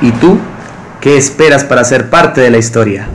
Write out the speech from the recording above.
¿Y tú? ¿Qué esperas para ser parte de la historia?